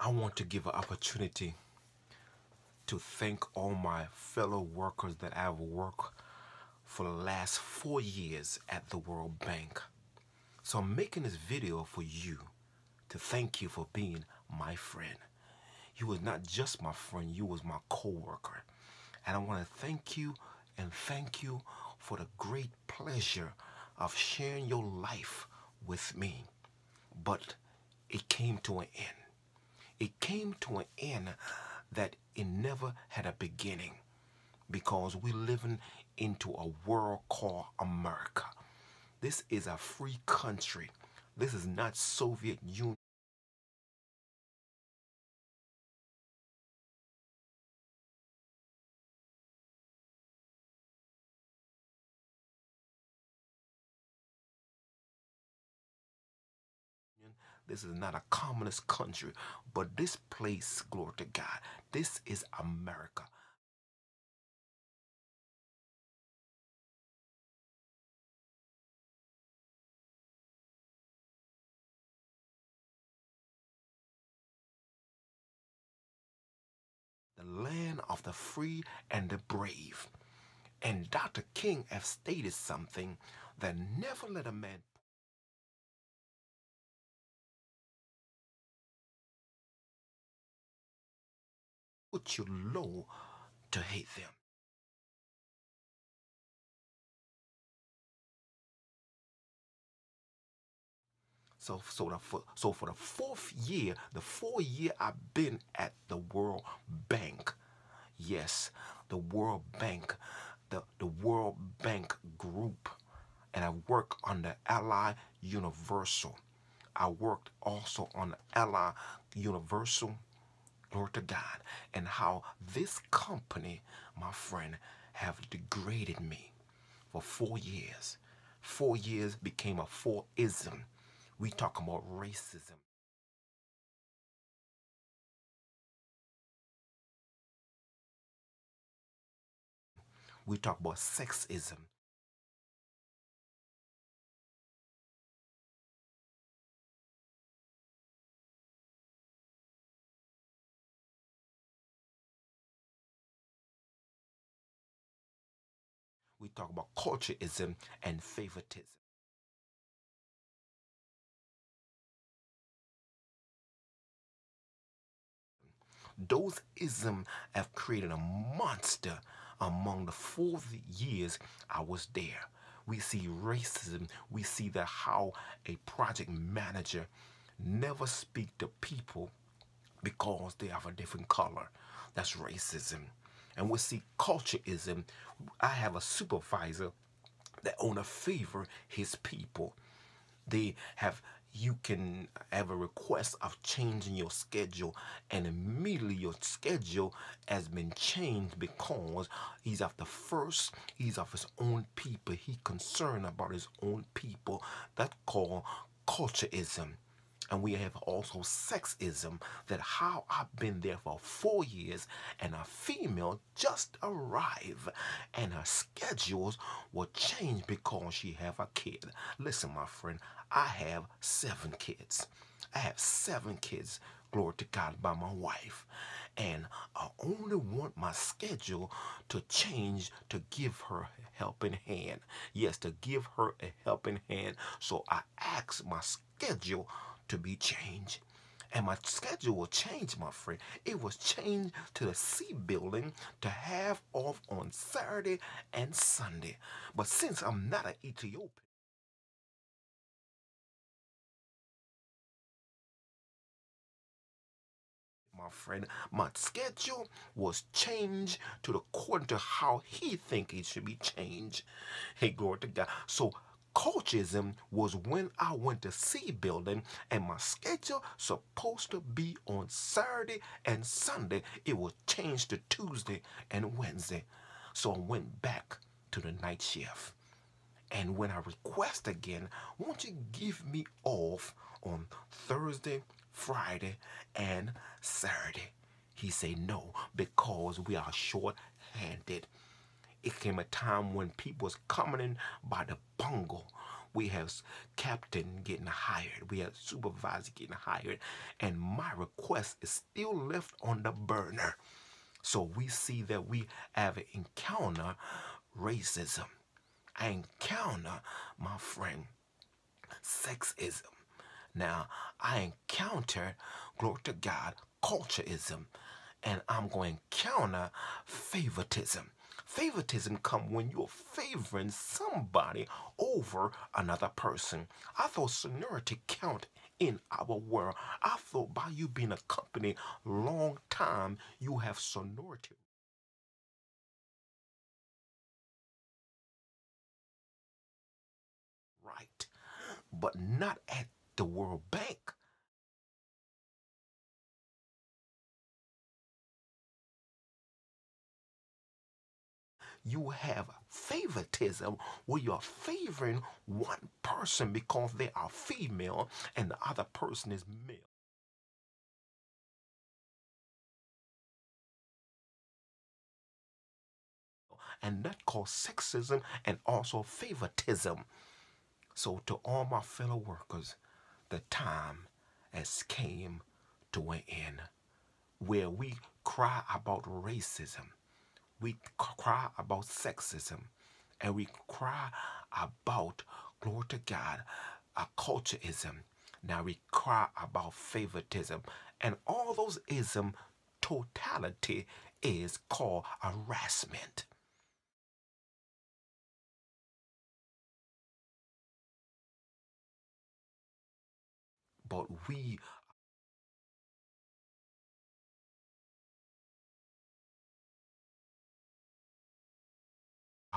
I want to give an opportunity to thank all my fellow workers that I've worked for the last four years at the World Bank. So I'm making this video for you to thank you for being my friend. You was not just my friend, you was my co-worker. And I want to thank you and thank you for the great pleasure of sharing your life with me. But it came to an end. It came to an end that it never had a beginning because we're living into a world called America. This is a free country. This is not Soviet Union. This is not a communist country, but this place, glory to God, this is America. The land of the free and the brave. And Dr. King have stated something that never let a man put you low to hate them. So, so, the, so for the fourth year, the four year I've been at the World Bank, yes, the World Bank, the, the World Bank Group, and I work on the Allied Universal. I worked also on the Allied Universal Glory to God. And how this company, my friend, have degraded me for four years. Four years became a four-ism. We talk about racism. We talk about sexism. We talk about cultureism and favoritism. Those isms have created a monster among the four years I was there. We see racism. We see that how a project manager never speak to people because they have a different color. That's racism and we see cultureism. Um, I have a supervisor that own a favor his people. They have you can have a request of changing your schedule and immediately your schedule has been changed because he's of the first he's of his own people he concerned about his own people that called cultureism um, and we have also sexism that how I've been there for four years and a female just arrived and her schedules will change because she have a kid. Listen, my friend, I have seven kids. I have seven kids, glory to God, by my wife. And I only want my schedule to change to give her a helping hand. Yes, to give her a helping hand. So I ask my schedule to be changed. And my schedule will change, my friend. It was changed to the C building to have off on Saturday and Sunday. But since I'm not an Ethiopian, my friend, my schedule was changed to the according to how he think it should be changed. Hey, glory to God. So Cultism was when I went to C building and my schedule supposed to be on Saturday and Sunday. It was changed to Tuesday and Wednesday. So I went back to the night shift. And when I request again, won't you give me off on Thursday, Friday, and Saturday? He say no because we are short-handed it came a time when people was coming in by the bungle We have captain getting hired. We have supervisor getting hired. And my request is still left on the burner. So we see that we have encounter racism. I encounter, my friend, sexism. Now, I encounter, glory to God, cultureism. And I'm going to encounter favoritism. Favoritism come when you're favoring somebody over another person. I thought seniority count in our world. I thought by you being a company long time, you have seniority. Right. But not at the World Bank. You have favoritism where you're favoring one person because they are female and the other person is male. And that causes sexism and also favoritism. So to all my fellow workers, the time has came to an end where we cry about racism we cry about sexism and we cry about, glory to God, a cultureism. Now we cry about favoritism. And all those ism totality is called harassment. But we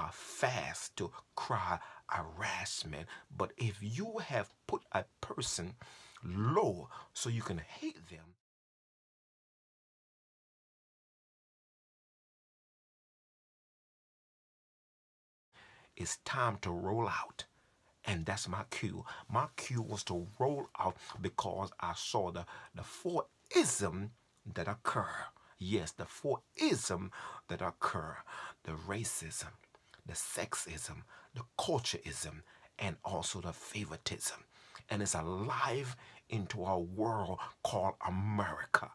are fast to cry harassment. But if you have put a person low so you can hate them, it's time to roll out. And that's my cue. My cue was to roll out because I saw the, the four ism that occur. Yes, the four ism that occur. The racism, the sexism, the cultureism, and also the favoritism. And it's alive into our world called America.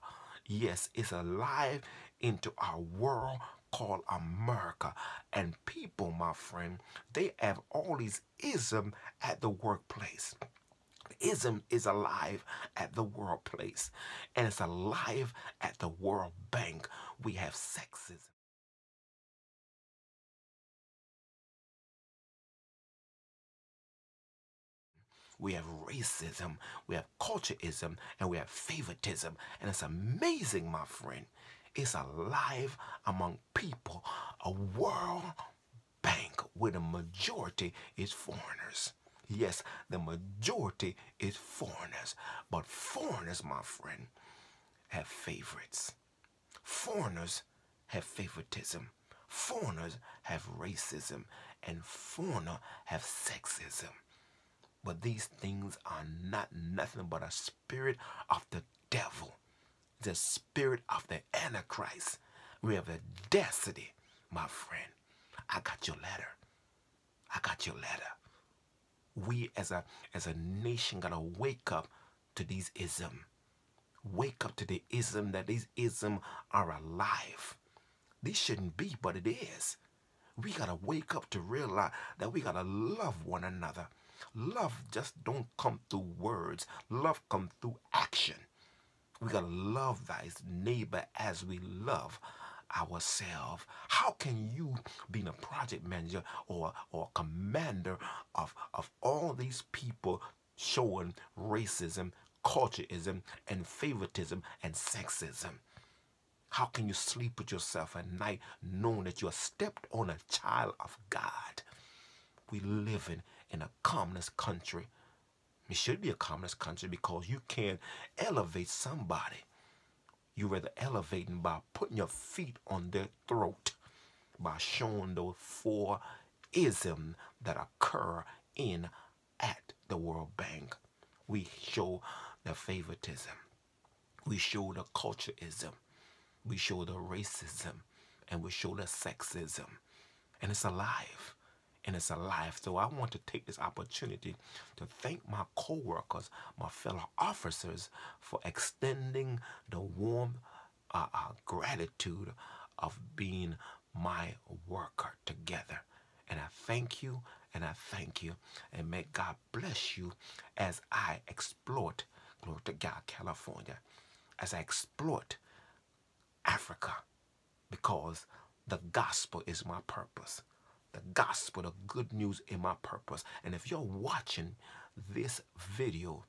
Yes, it's alive into our world called America. And people, my friend, they have all these ism at the workplace. Ism is alive at the workplace and it's alive at the World Bank. We have sexism. We have racism, we have cultureism, and we have favoritism. And it's amazing, my friend. It's alive among people, a world bank where the majority is foreigners. Yes, the majority is foreigners. But foreigners, my friend, have favorites. Foreigners have favoritism. Foreigners have racism. And foreigners have sexism. But these things are not nothing but a spirit of the devil, the spirit of the Antichrist. We have a destiny, my friend. I got your letter. I got your letter. We as a as a nation gotta wake up to these ism. Wake up to the ism that these ism are alive. These shouldn't be, but it is. We gotta wake up to realize that we gotta love one another. Love just don't come through words. Love come through action. We gotta love thy neighbor as we love ourselves. How can you, being a project manager or or commander of of all these people showing racism, cultureism, and favoritism and sexism? How can you sleep with yourself at night knowing that you are stepped on a child of God? We live in in a communist country. It should be a communist country because you can elevate somebody. You rather elevating by putting your feet on their throat, by showing those four isms that occur in at the World Bank. We show the favoritism. We show the cultureism. We show the racism. And we show the sexism. And it's alive and it's alive. So I want to take this opportunity to thank my co-workers, my fellow officers for extending the warm uh, uh, gratitude of being my worker together. And I thank you and I thank you. And may God bless you as I exploit, glory to God, California, as I exploit Africa because the gospel is my purpose. The gospel, the good news in my purpose. And if you're watching this video,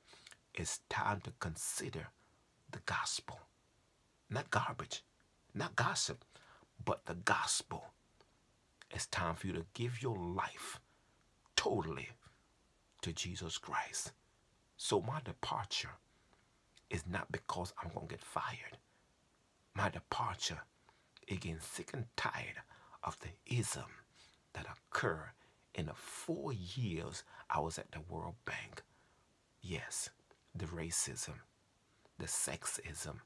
it's time to consider the gospel. Not garbage, not gossip, but the gospel. It's time for you to give your life totally to Jesus Christ. So my departure is not because I'm going to get fired. My departure is getting sick and tired of the ism that occurred in the four years I was at the World Bank. Yes, the racism, the sexism,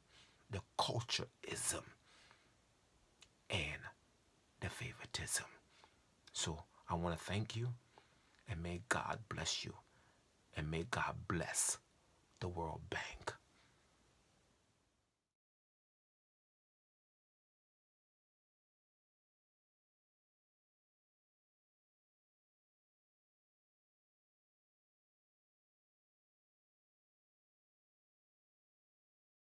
the cultureism, and the favoritism. So I want to thank you and may God bless you and may God bless the World Bank.